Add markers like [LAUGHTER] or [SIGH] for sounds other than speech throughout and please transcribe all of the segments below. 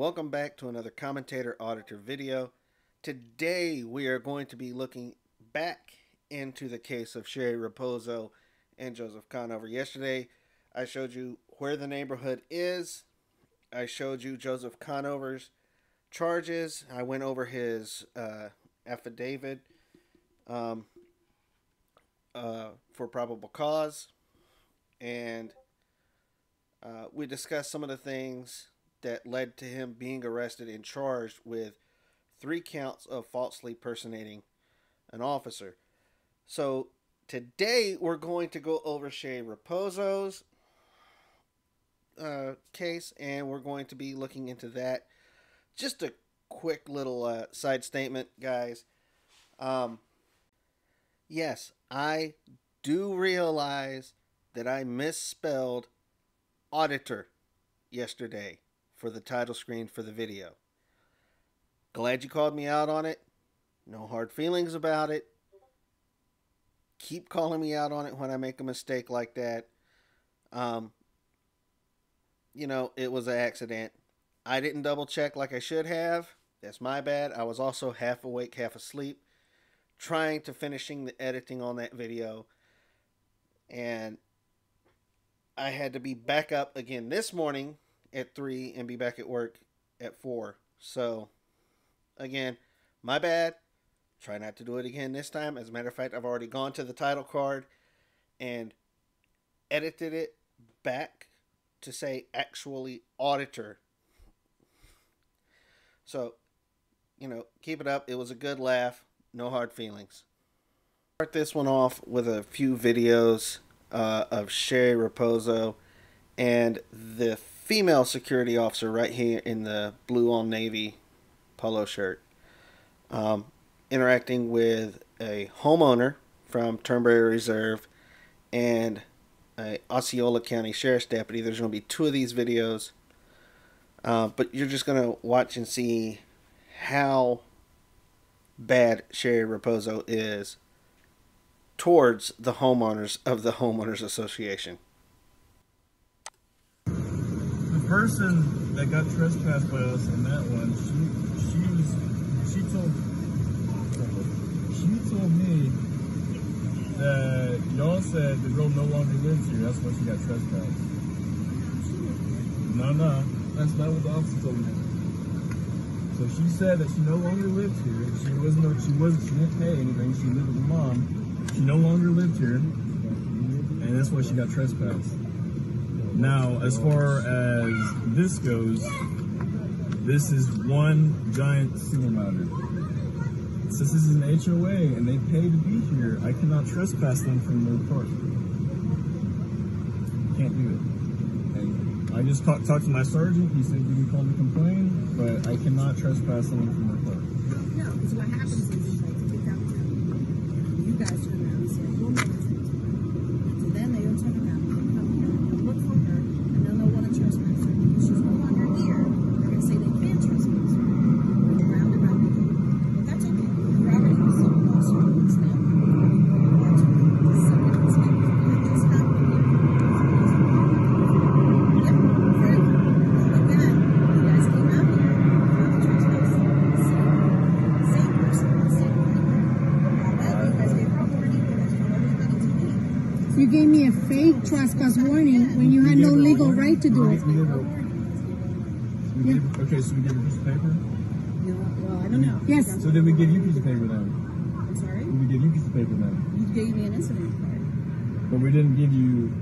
welcome back to another commentator auditor video. Today we are going to be looking back into the case of Sherry Raposo and Joseph Conover. Yesterday I showed you where the neighborhood is. I showed you Joseph Conover's charges. I went over his uh, affidavit um, uh, for probable cause. And uh, we discussed some of the things that led to him being arrested and charged with three counts of falsely personating an officer. So today we're going to go over Shay Raposo's uh, case and we're going to be looking into that. Just a quick little uh, side statement, guys. Um, yes, I do realize that I misspelled auditor yesterday for the title screen for the video. Glad you called me out on it. No hard feelings about it. Keep calling me out on it when I make a mistake like that. Um, you know, it was an accident. I didn't double check like I should have. That's my bad. I was also half awake, half asleep, trying to finishing the editing on that video. And I had to be back up again this morning at 3 and be back at work at 4. So, again, my bad. Try not to do it again this time. As a matter of fact, I've already gone to the title card and edited it back to say actually auditor. So, you know, keep it up. It was a good laugh. No hard feelings. Start this one off with a few videos uh, of Sherry Raposo and the female security officer right here in the blue on navy polo shirt um, interacting with a homeowner from Turnberry Reserve and a Osceola County Sheriff's Deputy. There's going to be two of these videos, uh, but you're just going to watch and see how bad Sherry Raposo is towards the homeowners of the homeowners association. The person that got trespassed by us in that one, she she was she told she told me that y'all said the girl no longer lives here. That's why she got trespassed. No, no, that's not what the officer told me. So she said that she no longer lives here. She wasn't. She wasn't. She didn't pay anything. She lived with her mom. She no longer lived here, and that's why she got trespassed. Now, as far as this goes, this is one giant sewer matter. Since this is an HOA and they pay to be here, I cannot trespass them from their park. Can't do it. I just talked talked to my sergeant. He said you can call me complain, but I cannot trespass someone from their park. No, because what happens is, is like, you got you guys turn around and say, well, no, So then they don't turn around, they come here, and look for her, and then they'll want to trespass her. If she's no longer here, they're going to say they can't trespass her. Go round and round again. But that's okay. The property was sold last year, it's now. That's what someone is having. It's not Yep, very good. But then, you guys came out here, filed the trespass, same, same person, same thing. Now, you guys gave her a warning, you guys told everybody to leave. You gave me a fake trespass warning when you had no legal right to do it. We gave her- we gave- Okay, so we gave her a piece of paper. You know, well, I don't know. Yes. So did we give you a piece of paper then? I'm sorry? Did we you a piece of paper then? You gave me an incident card. But we didn't give you.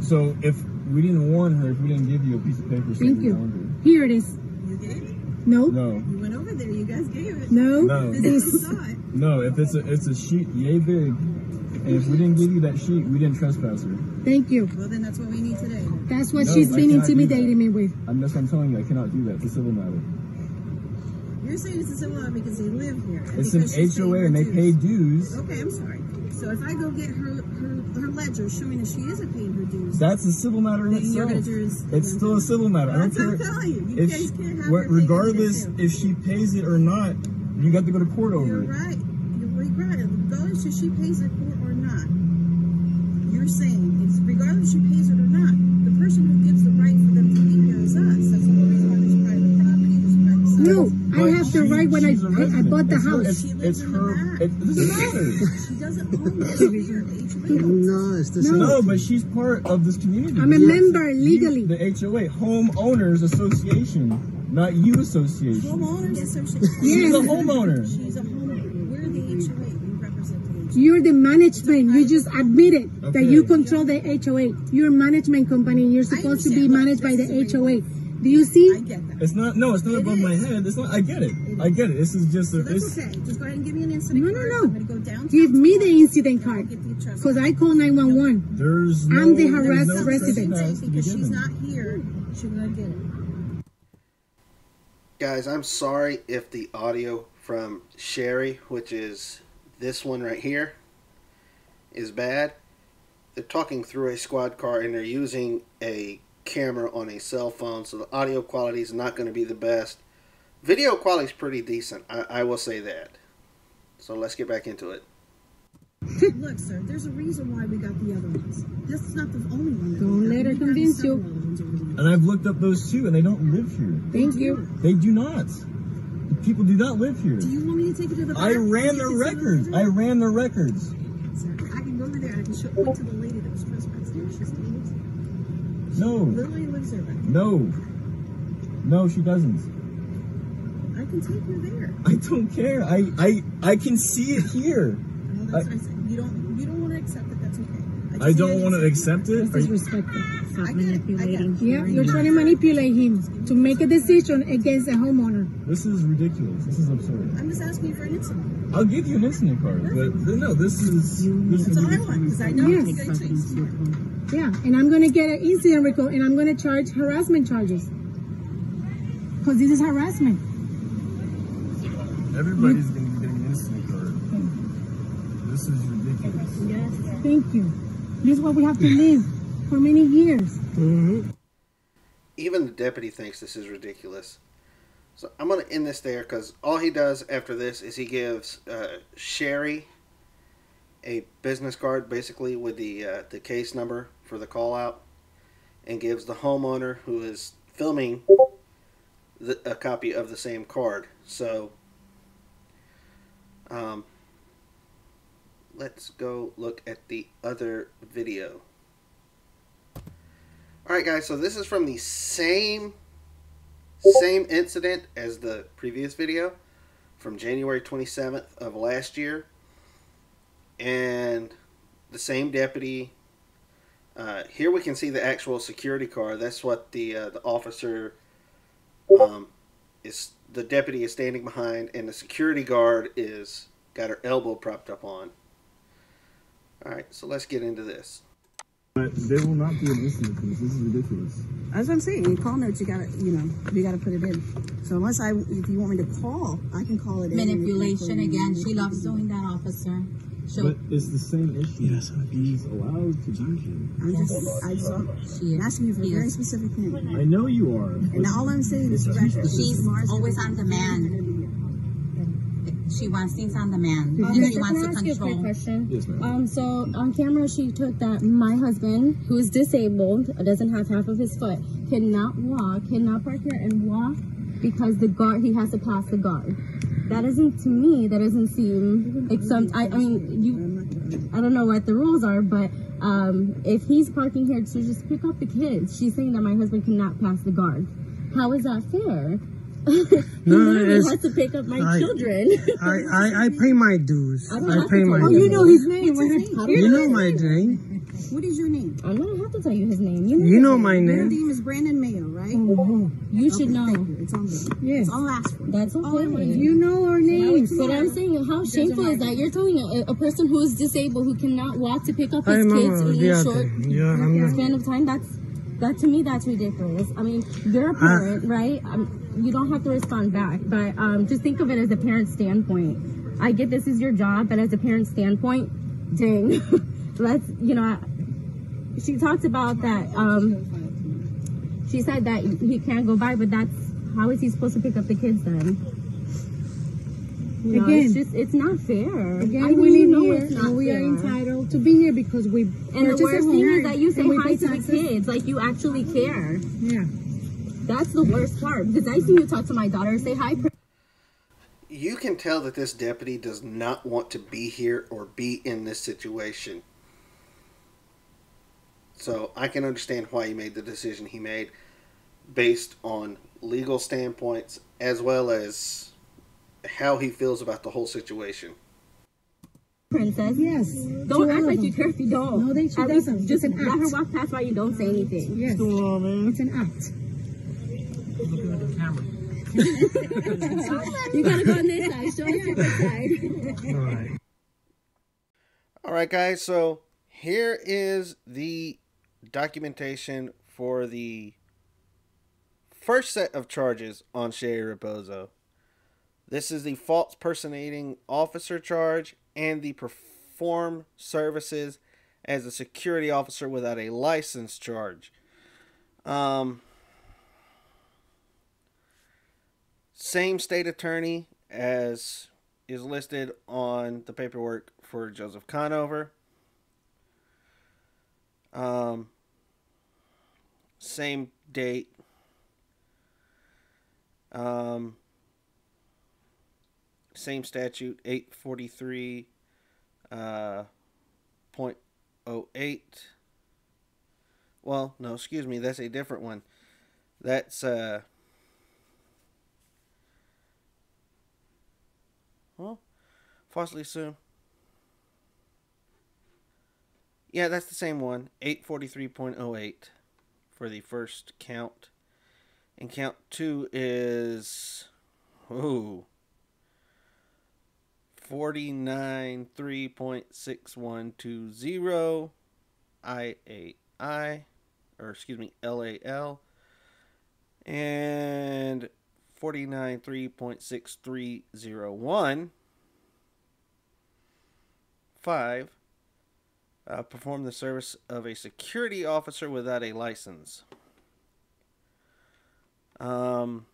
So if we didn't warn her, if we didn't give you a piece of paper, Thank you. warned. Here it is. You gave it? No, No, You went over there, you guys gave it. no, No. Physically it's saw no. If it's a it's a sheet yay big, and if we didn't give you that sheet, we didn't trespass her. thank you. Well, then that's what we need today. That's what No, she's I been intimidating me with. I'm that's what I'm telling you. I cannot do that. It's a civil matter. You're saying it's a civil law because they live here. It's an HOA and they dues. pay dues. Okay, I'm sorry. So if I go get her her, her ledger showing that she isn't paying her dues, That's a civil matter in itself. gonna It's still a civil matter. I don't That's what I'm telling you. You guys she- can't have what- regardless if she pays it or not. You got to go to court over You're it. right. You're right. Regardless if she pays it or, or not, you're saying it's regardless if she pays it or not. The person who gives the right for them to be here is us. That's what No, I But have the she- right when I she's a I, I resident. bought the It's her- house. It's, it's lives in the her. It doesn't matter. She doesn't own this here. The HOA No, it's the same. No, but she's part of this community. I'm a Yes. member You- legally. The HOA, Homeowners Association, not you association. Homeowners Association. [LAUGHS] She's Yes. a homeowner. She's a homeowner. We're the HOA. We represent the HOA. You're the management. You just admitted that Okay. you control the HOA. You're a management company. You're supposed to be managed by the is a HOA. Do you see? I get that. It's not. No, it's not It above my head. It's not. I get it. I get it. This is just. A, So that's okay. Just go ahead and give me an incident No, no, card. no. I'm gonna go downtown. Give me the incident and I'll card. get the trust Because I call 911. There's no. I'm the harassed no resident. trespass to be Because she's not here, she's gonna get it. Guys, I'm sorry if the audio from Sherry, which is this one right here, is bad. They're talking through a squad car and they're using a camera on a cell phone, so the audio quality is not going to be the best. Video quality is pretty decent, I, I will say that. So let's get back into it. Look, sir, there's a reason why we got the other ones. This is not the only one. Don't let her convince you. other ones over the years. And I've looked up those two, and they don't live here. Thank you. They do not. People do not live here. Do you want me to take you to the back? I ran their the records. I ran their records. Sir, I can go over there and I can show point to the lady that was trespassing. She stays. No. Literally lives there. No. No, she doesn't. I can take you there. [LAUGHS] I don't care. I I I can see it here. No, that's what I said. You don't you don't want to accept it, that's okay. I just don't want to accept it. Are This is you- respectful. I get it. I. Yeah, you're trying to manipulate him to make a decision against the homeowner. This is ridiculous. This is absurd. I'm just asking you for an incident. I'll give you an incident card, but no, this is this That's is all I want, because I know Yes. it's going to take tomorrow. Yeah, and I'm gonna get an incident record and I'm gonna charge harassment charges. Because this is harassment. everybody's going to be getting an incident card. This is ridiculous. Yes. Thank you. This is what we have to [LAUGHS] live for many years. Even the deputy thinks this is ridiculous. So I'm going to end this there because all he does after this is he gives uh, Sherry a business card, basically with the uh, the case number for the call out, and gives the homeowner who is filming the, a copy of the same card. So um, let's go look at the other video. Alright guys, so this is from the same same incident as the previous video from January 27th of last year. And the same deputy uh, here we can see the actual security car. That's what the uh, the officer um, is the deputy is standing behind and the security guard is got her elbow propped up on. Alright, so let's get into this. But there will not be an incident for this. This is ridiculous. That's what I'm saying. In call notes, you gotta, you know, you gotta put it in. So unless I, if you want me to call, I can call it in. and you can put Manipulation in. again. She loves doing that, officer. She'll, But it's the same issue. Yes, he's allowed to do here. I'm just, I just, I'm she is. asking you for a very is. specific thing. I know you are. And all I'm saying is, She's- She's always on be- demand. Gonna be here. She wants things on demand. Can And I- she can wants I to ask you a quick question? Yes, ma'am. Um, so on camera, she took that my husband, who's disabled, doesn't have half of his foot, cannot walk, cannot park here and walk because the guard, he has to pass the guard. That doesn't, to me, that doesn't seem like some, I, I mean, you, I don't know what the rules are, but, um, if he's parking here to just pick up the kids, she's saying that my husband cannot pass the guard. How is that fair? He [LAUGHS] No, literally it's- has to pick up my I- children. I, I, I pay my dues. I don't I have pay to my tell Oh, dues. you know his name. What's his name? You know my name. What is your name? I'm gonna have to tell you his name. You know, You know name. my Your name. name is Brandon Mayo, right? Mm-hmm. You should know. You. It's on there. Yes. That's all I asked for. That's All okay. to You know our names. But I'm saying, how shameful is that? You're telling a, a person who is disabled, who cannot walk, to pick up Ay, his kids mama, in a short Yo, I'm not- span of time. That's that to me, that's ridiculous. I mean, you're a parent, right? Um, you don't have to respond back, but um, just think of it as a parent standpoint. I get this is your job, but as a parent standpoint, dang, [LAUGHS] let's you know. She talked about that. Um, she said that he can't go by, but that's how is he supposed to pick up the kids then? You know, Again. it's just it's not fair. Again, I know we you know here it's not and we are entitled to be here because we And the purchased a worst thing here is that you say hi pay to the kids, like you actually care. Yeah. That's the worst part because I see you talk to my daughter, say hi. You can tell that this deputy does not want to be here or be in this situation. So I can understand why he made the decision he made based on legal standpoints as well as how he feels about the whole situation. Princess. Yes. Don't act like you care if you don't. No, they- she At doesn't. Just It's an let her walk past while you don't say anything. Yes. What's going on, man? It's an act. Looking at the camera. [LAUGHS] You gotta go on this side. Show us your good side. All right. All right, guys. So here is the documentation for the first set of charges on Shay Raposo. This is the false personating officer charge and the perform services as a security officer without a license charge. Um, same state attorney as is listed on the paperwork for Joseph Conover. Um, same date. Um, same statute, 843.08. uh, oh. Well, no, excuse me, that's a different one. That's, uh, well, falsely assumed. Yeah, that's the same one. 843.08 for the first count. And count two is. Ooh. 49.3.6120 IAI. Or, excuse me, LAL. And 49.3.6301. 5 uh, perform the service of a security officer without a license. Um,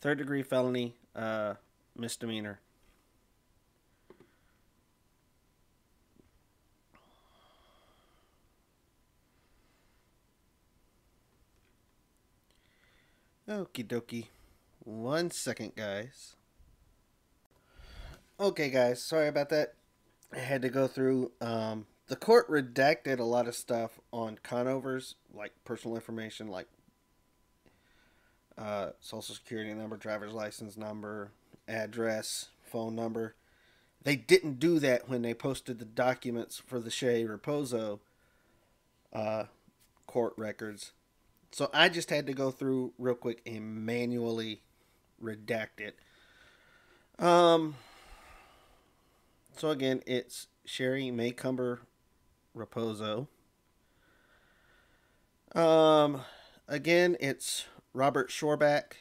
third degree felony, uh, misdemeanor. Okie dokie. One second, guys. Okay, guys, sorry about that. I had to go through. Um, the court redacted a lot of stuff on conovers, like personal information, like uh, social security number, driver's license number, address, phone number. They didn't do that when they posted the documents for the Shea Raposo uh, court records. So I just had to go through real quick and manually redact it. Um. So again, it's Sherry Maycumber Raposo. Um, again, it's Robert Shoreback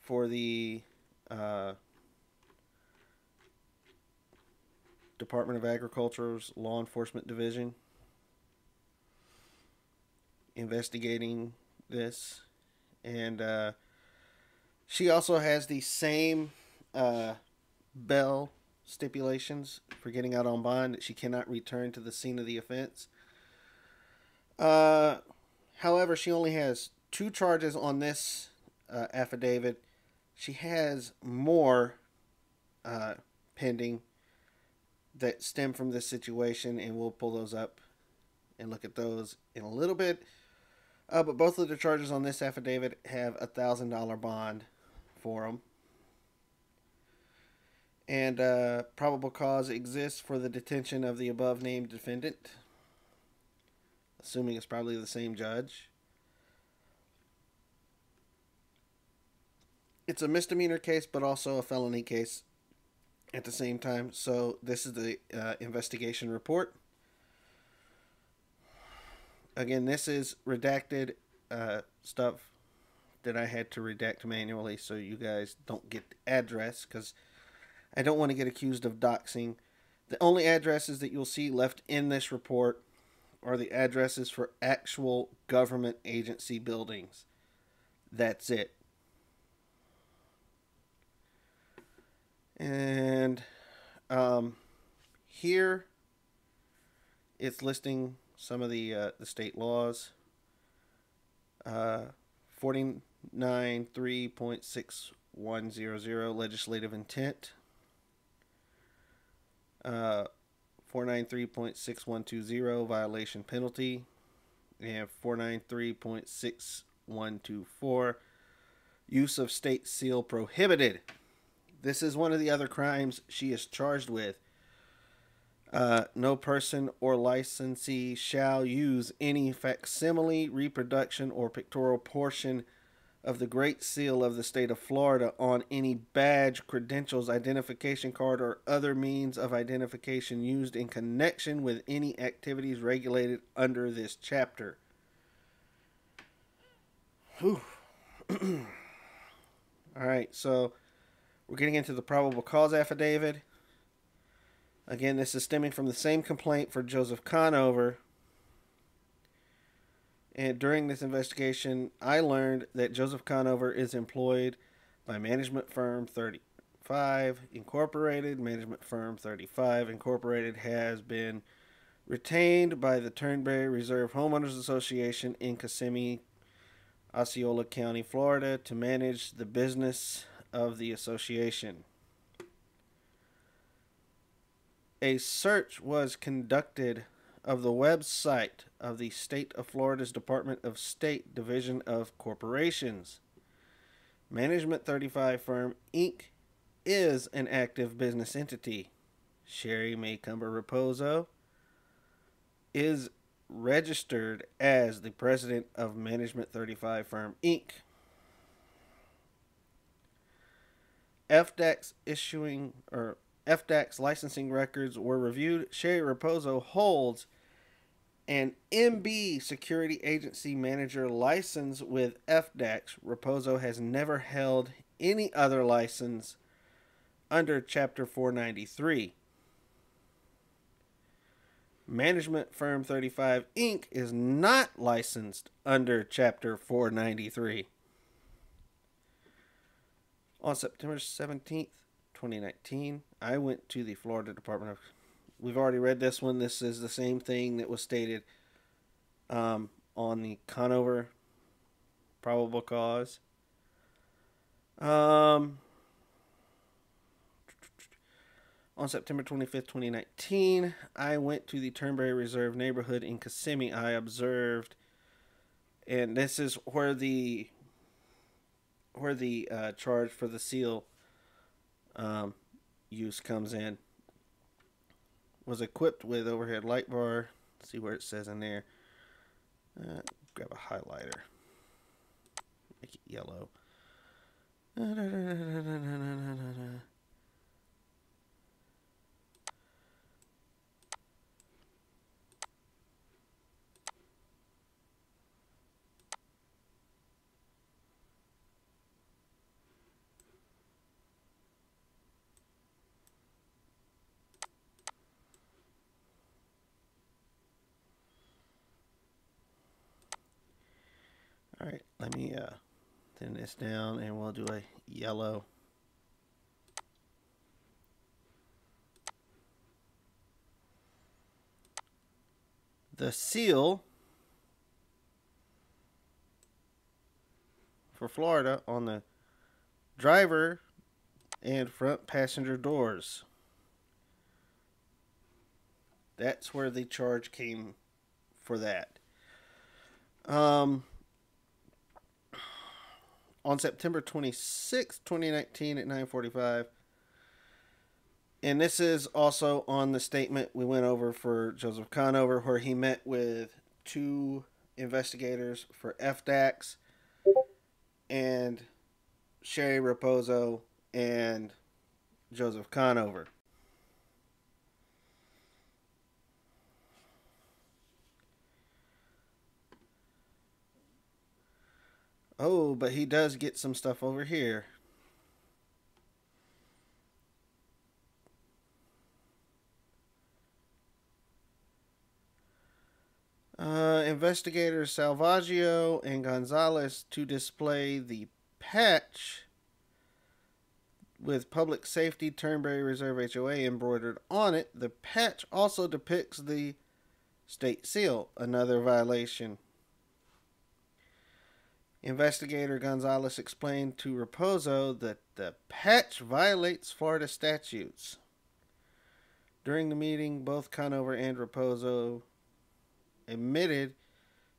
for the uh, Department of Agriculture's Law Enforcement Division investigating this. And uh, she also has the same uh, Bell stipulations for getting out on bond that she cannot return to the scene of the offense. Uh, however, she only has two charges on this uh, affidavit. She has more uh, pending that stem from this situation, and we'll pull those up and look at those in a little bit. Uh, but both of the charges on this affidavit have a thousand dollar bond for them and uh, probable cause exists for the detention of the above named defendant, assuming it's probably the same judge. It's a misdemeanor case, but also a felony case at the same time. So, this is the uh, investigation report. Again, this is redacted uh, stuff that I had to redact manually so you guys don't get the address because I don't want to get accused of doxing. The only addresses that you'll see left in this report are the addresses for actual government agency buildings. That's it. And um, here it's listing some of the uh, the state laws uh, 493.6100 legislative intent. Uh, 493.6120 violation penalty. And 493.6124 use of state seal prohibited. This is one of the other crimes she is charged with. Uh, no person or licensee shall use any facsimile, reproduction, or pictorial portion of the Great Seal of the State of Florida on any badge, credentials, identification card, or other means of identification used in connection with any activities regulated under this chapter. [CLEARS THROAT] All right, so we're getting into the probable cause affidavit. Again, this is stemming from the same complaint for Joseph Conover. And during this investigation, I learned that Joseph Conover is employed by management firm 35 Incorporated. Management firm 35 Incorporated has been retained by the Turnberry Reserve Homeowners Association in Kissimmee, Osceola County, Florida, to manage the business of the association a search was conducted of the website of the State of Florida's Department of State Division of Corporations. Management 35 Firm Inc. is an active business entity. Sherry Maycumber Raposo is registered as the president of Management 35 Firm Inc. FDACS issuing or FDACS licensing records were reviewed. Sherry Raposo holds an MB Security Agency Manager license with FDACS. Raposo has never held any other license under Chapter 493. Management Firm 35 Inc. is not licensed under Chapter 493. On September 17th, 2019, I went to the Florida Department of. We've already read this one. This is the same thing that was stated um, on the Conover probable cause. Um, on September 25th, 2019, I went to the Turnberry Reserve neighborhood in Kissimmee. I observed, and this is where the where the uh, charge for the seal um, use comes in. Was equipped with overhead light bar. see where it says in there. Uh, grab a highlighter. Make it yellow. [LAUGHS] All right, let me uh, thin this down and we'll do a yellow. The seal for Florida on the driver and front passenger doors. That's where the charge came for that. Um, on September 26, 2019 at 9:45. And this is also on the statement we went over for Joseph Conover where he met with two investigators for FDACS and Sherry Raposo and Joseph Conover. Oh, but he does get some stuff over here. Uh, investigators Salvaggio and Gonzalez to display the patch with Public Safety Turnberry Reserve HOA embroidered on it. The patch also depicts the state seal, another violation. Investigator Gonzalez explained to Raposo that the patch violates Florida statutes. During the meeting, both Conover and Raposo admitted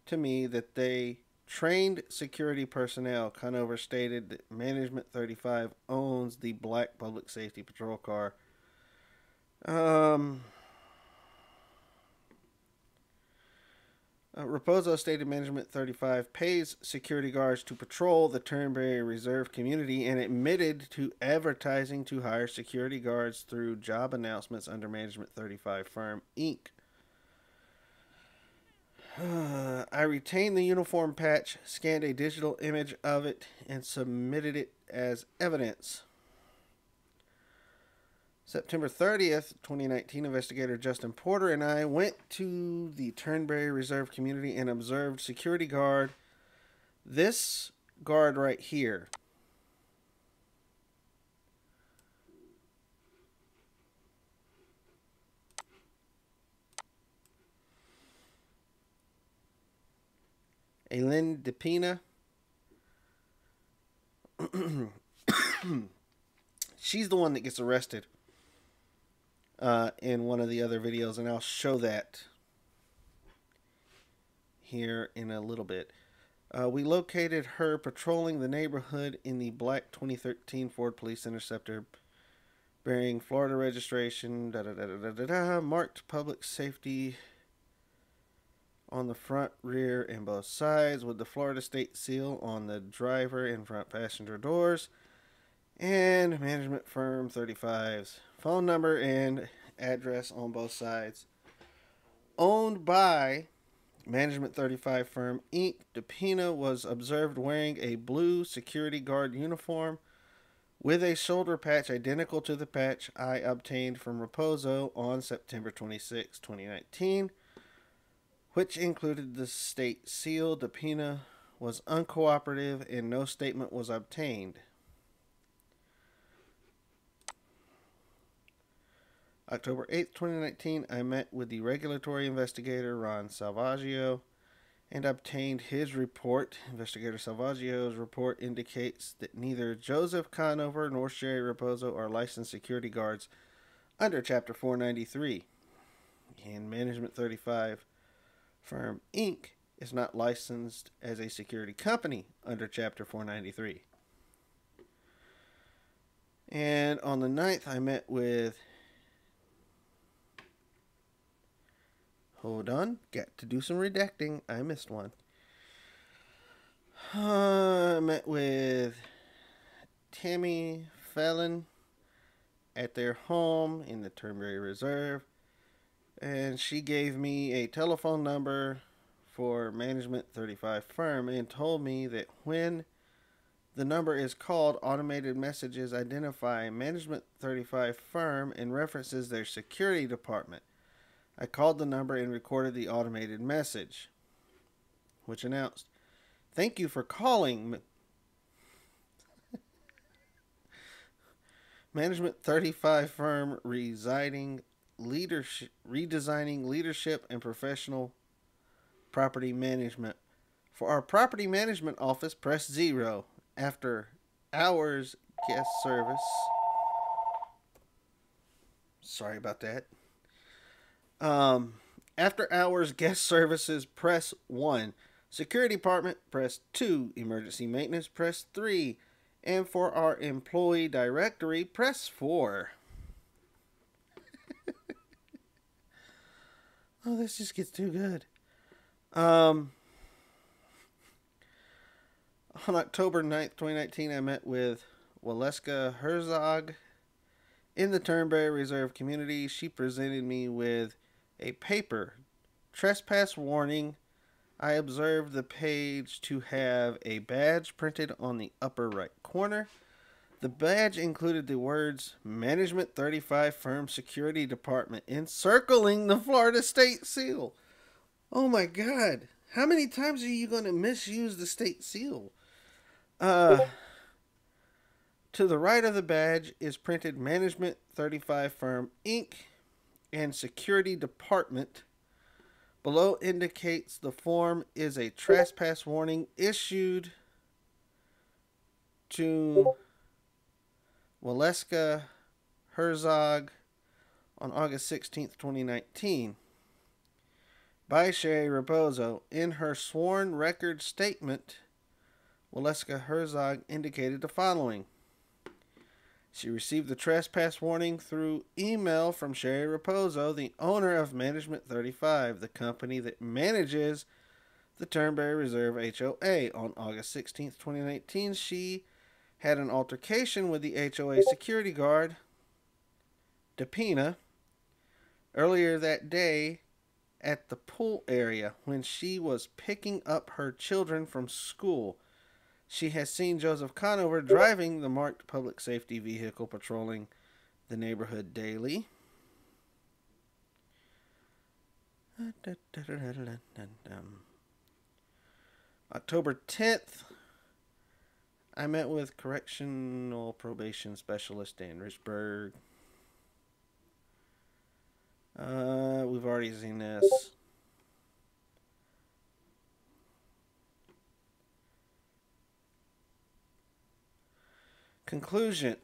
to me that they trained security personnel. Conover stated that Management 35 owns the black public safety patrol car. Um, uh, Raposo stated Management 35 pays security guards to patrol the Turnberry Reserve community and admitted to advertising to hire security guards through job announcements under Management 35 Firm Inc. [SIGHS] I retained the uniform patch, scanned a digital image of it, and submitted it as evidence. September 30th, 2019, investigator Justin Porter and I went to the Turnberry Reserve community and observed security guard. This guard right here. Aileen DePina. [COUGHS] She's the one that gets arrested uh, in one of the other videos, and I'll show that here in a little bit. Uh, we located her patrolling the neighborhood in the black 2013 Ford Police Interceptor bearing Florida registration, da da da da da da, marked public safety on the front, rear, and both sides with the Florida state seal on the driver and front passenger doors. And management firm 35's phone number and address on both sides. Owned by Management 35 firm Inc., DePina was observed wearing a blue security guard uniform with a shoulder patch identical to the patch I obtained from Raposo on September 26, 2019 which included the state seal. DePina was uncooperative and no statement was obtained. October 8, 2019, I met with the regulatory investigator Ron Salvaggio and obtained his report. Investigator Salvaggio's report indicates that neither Joseph Conover nor Sherry Raposo are licensed security guards under Chapter 493. And Management 35 Firm Inc. is not licensed as a security company under Chapter 493. And on the 9th, I met with. Hold on, got to do some redacting. I missed one. Uh, I met with Tammy Fallon at their home in the Turnberry Reserve and she gave me a telephone number for Management 35 firm and told me that when the number is called, automated messages identify Management 35 firm and references their security department. I called the number and recorded the automated message, which announced, Thank you for calling. [LAUGHS] Management 35 firm residing leadership, redesigning leadership and professional property management. For our property management office, press zero. After hours guest service. Sorry about that. Um, after hours guest [LAUGHS] services, press one. Security department, press two. Emergency maintenance, press three. And for our employee directory, press four. [LAUGHS] Oh, this just gets too good. Um, on October 9th, 2019, I met with Waleska Herzog in the Turnberry Reserve community. She presented me with a paper, trespass warning. I observed the page to have a badge printed on the upper right corner. The badge included the words Management 35 Firm Security Department encircling the Florida State Seal. Oh my god. How many times are you going to misuse the state seal? Uh, to the right of the badge is printed Management 35 Firm Inc. and Security Department. Below indicates the form is a trespass warning issued to Waleska Herzog on August 16th, 2019 by Sherry Raposo. In her sworn record statement, Waleska Herzog indicated the following. She received the trespass warning through email from Sherry Raposo, the owner of Management 35, the company that manages the Turnberry Reserve HOA. On August 16, 2019, she had an altercation with the HOA security guard, Depina, earlier that day at the pool area when she was picking up her children from school. She has seen Joseph Conover driving the marked public safety vehicle patrolling the neighborhood daily. October 10th, I met with correctional probation specialist Dan Richburg. Uh, we've already seen this. Conclusion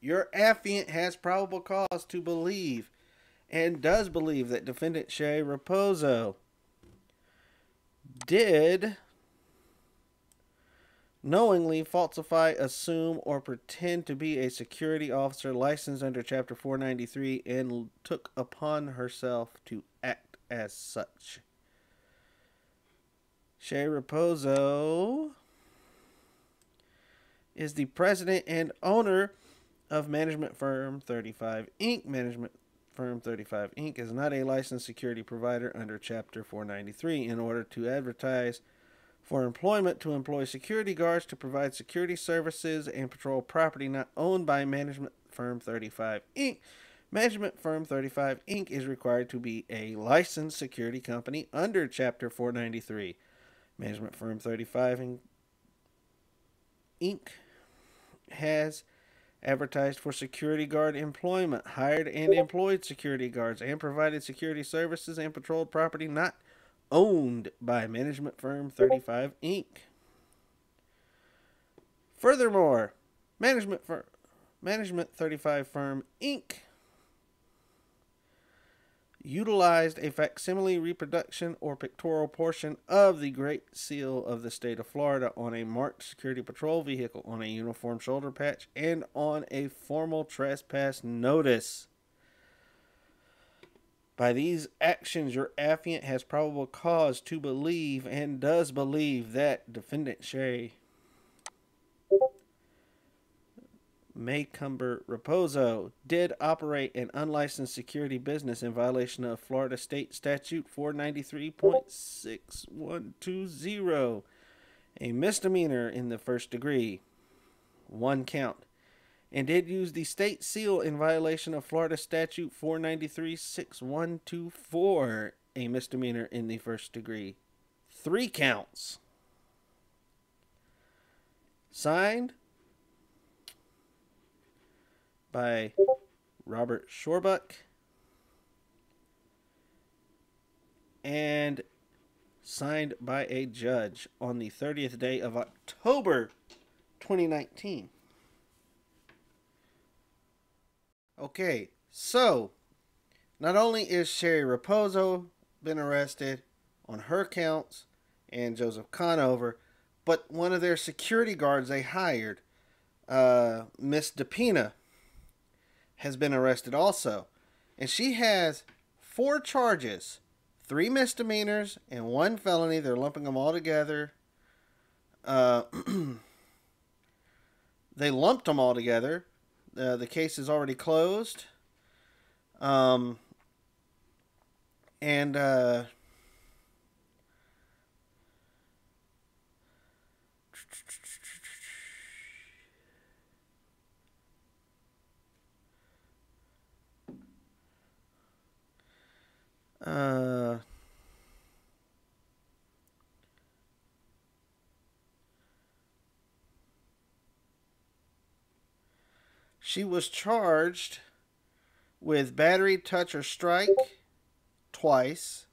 Your affiant has probable cause to believe and does believe that defendant Shay Raposo did knowingly falsify, assume, or pretend to be a security officer licensed under Chapter 493 and took upon herself to act as such. Shay Raposo is the president and owner of Management Firm 35 Inc. Management Firm 35 Inc. is not a licensed security provider under Chapter 493 in order to advertise for employment to employ security guards to provide security services and patrol property not owned by Management Firm 35 Inc. Management Firm 35 Inc. is required to be a licensed security company under Chapter 493. Management Firm 35 Inc. has advertised for security guard employment, hired and employed security guards, and provided security services and patrolled property not owned by Management Firm 35 Inc. Furthermore, Management Firm Management 35 Firm Inc. utilized a facsimile reproduction or pictorial portion of the Great Seal of the State of Florida on a marked security patrol vehicle, on a uniform shoulder patch, and on a formal trespass notice. By these actions, your affiant has probable cause to believe and does believe that defendant Shay Maycumber Raposo did operate an unlicensed security business in violation of Florida State Statute 493.6120, a misdemeanor in the first degree, one count, and did use the state seal in violation of Florida Statute 493.6124, a misdemeanor in the first degree, three counts. Signed by Robert Shorbuck and signed by a judge on the 30th day of October 2019. Okay, so not only is Sherry Raposo been arrested on her counts and Joseph Conover, but one of their security guards they hired, uh, Miss Depina, has been arrested also. And she has four charges three misdemeanors and one felony. They're lumping them all together. Uh, [CLEARS THROAT] they lumped them all together. Uh, the case is already closed. Um, and uh, Uh, she was charged with battery, touch, or strike twice,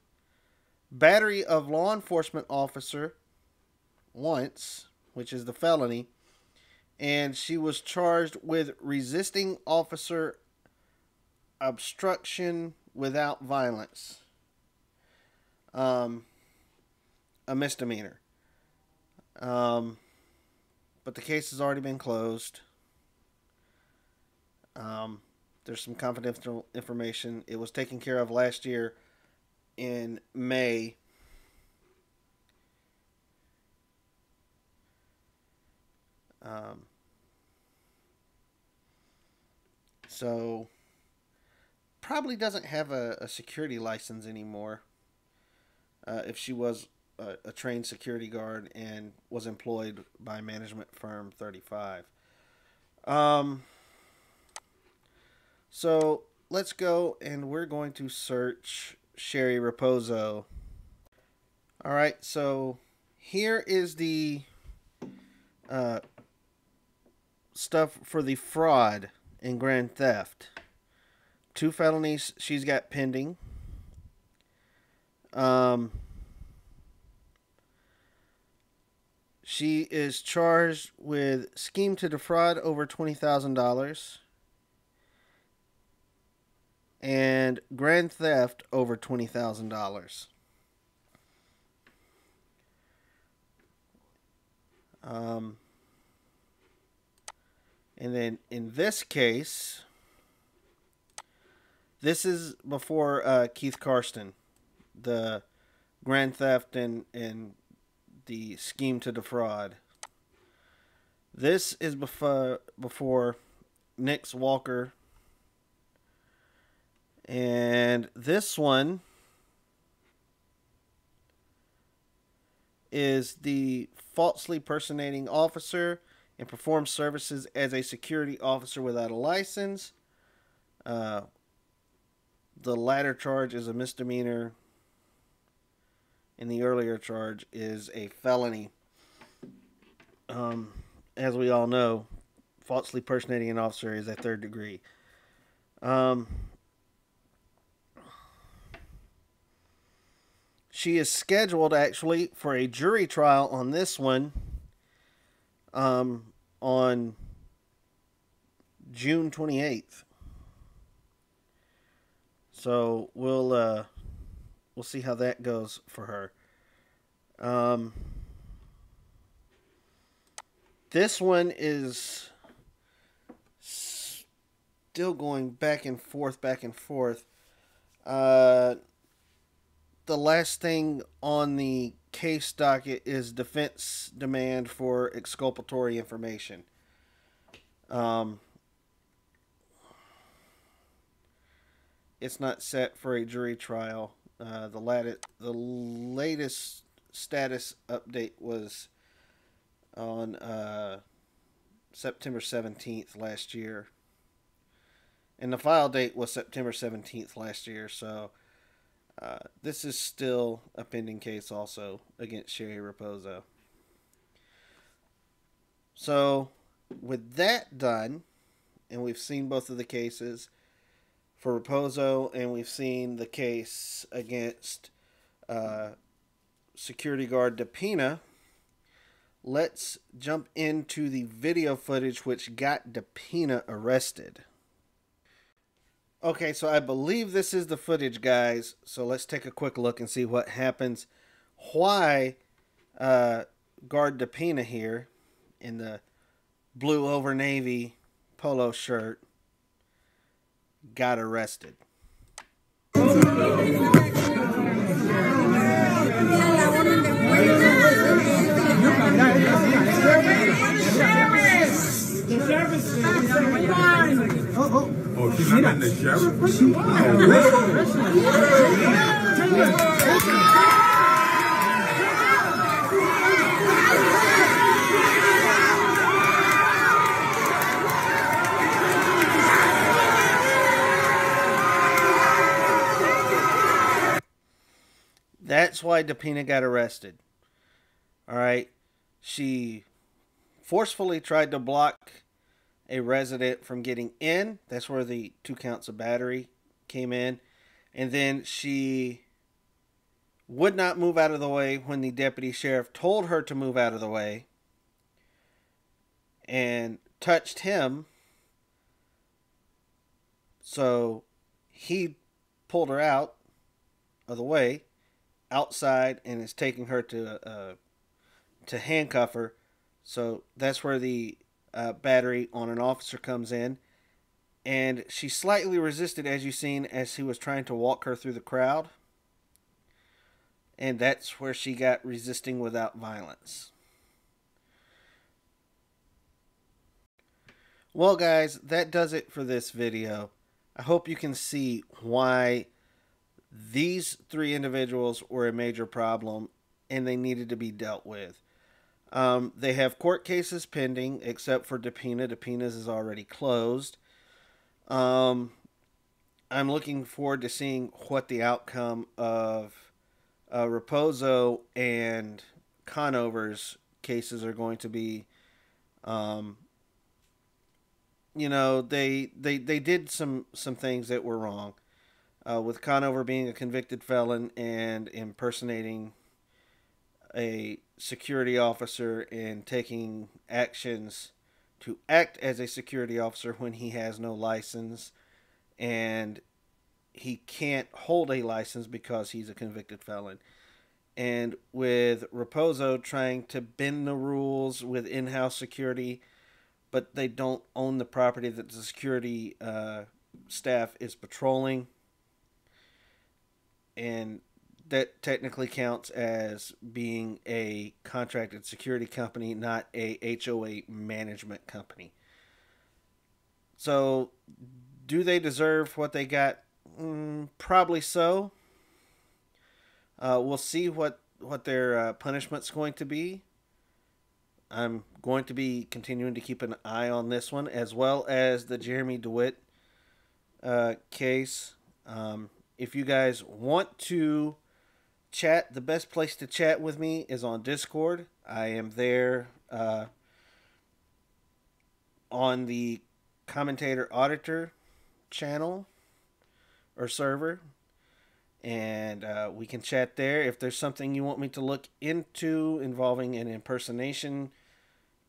battery of law enforcement officer once, which is the felony, and she was charged with resisting officer obstruction without violence. Um, a misdemeanor. Um, but the case has already been closed. Um, there's some confidential information. It was taken care of last year in May. Um, so probably doesn't have a, a security license anymore. Uh, if she was a, a trained security guard and was employed by management firm 35. Um, so let's go and we're going to search Sherry Raposo. All right, so here is the uh, stuff for the fraud and grand theft. Two felonies she's got pending. Um, she is charged with scheme to defraud over twenty thousand dollars and grand theft over twenty thousand dollars. Um, and then in this case, this is before uh, Keith Karsten, the grand theft and and the scheme to defraud. This is before before Nix Walker and this one is the falsely personating officer and performs services as a security officer without a license. Uh, the latter charge is a misdemeanor, and the earlier charge is a felony. Um, as we all know, falsely personating an officer is a third degree. Um, she is scheduled actually for a jury trial on this one um, on June 28th. So we'll uh, we'll see how that goes for her. Um, this one is still going back and forth, back and forth. Uh, the last thing on the case docket is defense demand for exculpatory information. Um, it's not set for a jury trial. Uh, the lat- the latest status update was on uh, September 17th last year. And the file date was September 17th last year, so uh, this is still a pending case also against Sherry Raposo. So, with that done, and we've seen both of the cases for Raposo, and we've seen the case against uh, security guard DePina, let's jump into the video footage which got DePina arrested. Okay, so I believe this is the footage, guys. So let's take a quick look and see what happens. Why uh, guard DePina here in the blue over navy polo shirt got arrested. Oh, she's not in the That's why DePina got arrested. All right. She forcefully tried to block a resident from getting in. That's where the two counts of battery came in. And then she would not move out of the way when the deputy sheriff told her to move out of the way. and touched him. So he pulled her out of the way outside and is taking her to uh, to handcuff her. So that's where the uh, battery on an officer comes in. And she slightly resisted, as you've seen, as he was trying to walk her through the crowd. And that's where she got resisting without violence. Well, guys, that does it for this video. I hope you can see why these three individuals were a major problem and they needed to be dealt with. Um, they have court cases pending, except for DePina. DePina's is already closed. Um, I'm looking forward to seeing what the outcome of uh, Raposo and Conover's cases are going to be. Um, you know, they they they did some some things that were wrong. Uh, with Conover being a convicted felon and impersonating a security officer and taking actions to act as a security officer when he has no license and he can't hold a license because he's a convicted felon. And with Raposo trying to bend the rules with in house security, but they don't own the property that the security uh, staff is patrolling. And that technically counts as being a contracted security company, not a HOA management company. So, do they deserve what they got? Mm, probably so. Uh, we'll see what what their uh, punishment's going to be. I'm going to be continuing to keep an eye on this one, as well as the Jeremy DeWitt uh, case. Um, if you guys want to chat, the best place to chat with me is on Discord. I am there uh, on the commentator auditor channel or server. And uh, we can chat there. If there's something you want me to look into involving an impersonation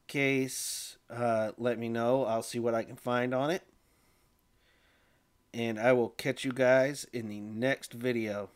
case uh, let me know. I'll see what i can find on it and i will catch you guys in the next video